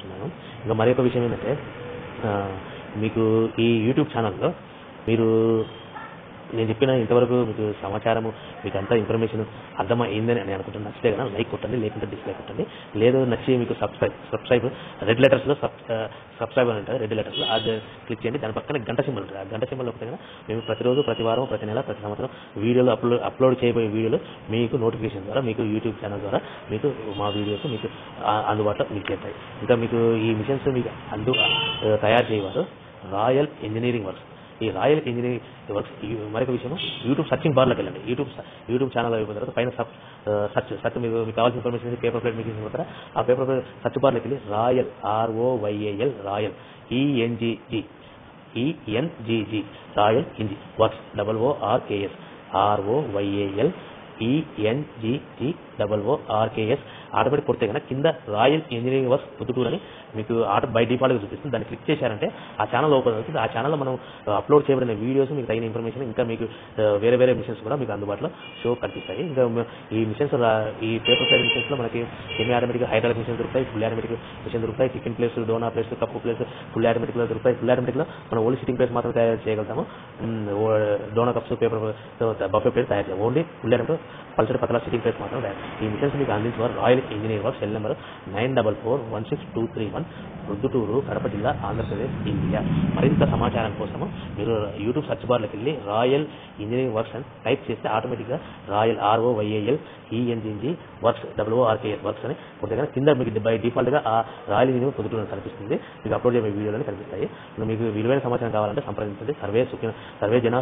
కోరుతున్నాను ఇంకా మరి విషయం ఏంటంటే మీకు ఈ యూట్యూబ్ ఛానల్లో మీరు నేను చెప్పిన ఇంతవరకు మీకు సమాచారము మీకు అంతా ఇన్ఫర్మేషన్ అర్థమైందని నేను అనుకుంటున్నాను నచ్చితే కదా లైక్ కొట్టండి లేకుంటే డిస్లైక్ కొట్టండి. లేదు నచ్చి మీకు సబ్స్క్రైబ్ సబ్స్క్రైబ్ రెడ్ లెటర్స్లో సబ్ సబ్స్క్రైబ్ అని ఉంటుంది. రెడ్ లెటర్స్లో అది క్లిక్ చేయండి. దాని పక్కన గంట సింబల్ ఉంటుంది. ఆ గంట సింబల్ ఒకటి కదా మేము ప్రతిరోజు ప్రతి వారం ప్రతి నెల ప్రతి సంవత్సరం వీడియోలు అప్లోడ్ అప్లోడ్ చేయబోయే వీడియోలు మీకు నోటిఫికేషన్ ద్వారా మీకు యూట్యూబ్ ఛానల్ ద్వారా మీకు మా వీడియోస్ మీకు అందుబాటులో మీకు చేస్తాయి ఇంకా మీకు ఈ మిషన్స్ మీకు అందు తయారు చేయవారు రాయల్ ఇంజనీరింగ్ వర్క్స్ ఈ రాయల్ ఇంజనీరింగ్ వర్క్స్ ఈ మరొక విషయం యూట్యూబ్ సర్చింగ్ బార్లోకి వెళ్ళండి. యూట్యూబ్ యూట్యూబ్ ఛానల్ అయిపోయిన తర్వాత పైన సర్చ్ సర్చ్ మీకు మీకు కావాల్సిన ఇన్ఫర్మేషన్ పేపర్ ప్లేట్ మీకు ఇచ్చిన తర్వాత ఆ పేపర్ ప్లేట్ సర్చ్ బార్లోకి వెళ్ళి Royal R O Y A L Royal E N G G E N G G Royal Engi Works double O R O Y A L E N G G R K S automatic కొడితే కనుక కింద royal engineering works Pudutur అని మీకు ఆట by డిఫాల్ట్గా చూపిస్తుంది. దాన్ని click చేశారంటే ఆ ఛానల్ ఓపెన్ అవుతుంది. ఆ ఛానల్లో మనం అప్లోడ్ చేయబడిన వీడియోస్ మీకు తగిన ఇన్ఫర్మేషన్ ఇంకా మీకు వేరే వేరే మిషన్స్ కూడా మీకు అందుబాటులో షో కనిపిస్తాయి. ఇంకా ఈ మిషన్స్ ఈ పేపర్ సైడ్ మిషన్స్లో మనకి సెమీ ఆటోమేటిక్ హైడ్రాలిక్ మిషన్ దొరుకుతాయి ఫుల్ ఆటోమేటిక్ మిషన్ దొరుకుతాయి tiffin plates dona plates cup plates full ఆటోమేటిక్లో దొరుకుతాయి. ఫుల్ ఆటోమేటిక్లో మనం ఓన్లీ సిట్టింగ్ ప్లేస్ మాత్రం తయారు చేయగలుగుతాము. Dona cups paper buffet plates తయారు చేయాలి. ఓన్లీ ఫుల్ ఆటోమేటిక్ పల్సర్ పక్కల సిటింగ్ ప్లేస్ మాత్రం ఈ మిషన్స్ మీకు అందించేవారు Royal Engineer Work cell number nine double four one six two three one Proddatur Kadapa జిల్లా ఆంధ్రప్రదేశ్ ఇండియా. మరింత సమాచారం కోసము మీరు యూట్యూబ్ సర్చ్ బార్లోకి వెళ్ళి రాయల్ ఇంజనీరింగ్ వర్క్స్ అని టైప్ చేస్తే ఆటోమేటిక్గా Royal R O Y A L E N G N G Works W R K S Works అని కొద్దిగా కింద మీకు బై డిఫాల్ట్గా ఆ రాయల్ ఇంజనీరింగ్ పొద్దుటూరు కనిపిస్తుంది. మీకు అప్లోడ్ చేయబోయే వీడియోలు కనిపిస్తాయి. మీకు విలువైన సమాచారం కావాలంటే సంప్రదించండి. సర్వే సుఖ సర్వే జన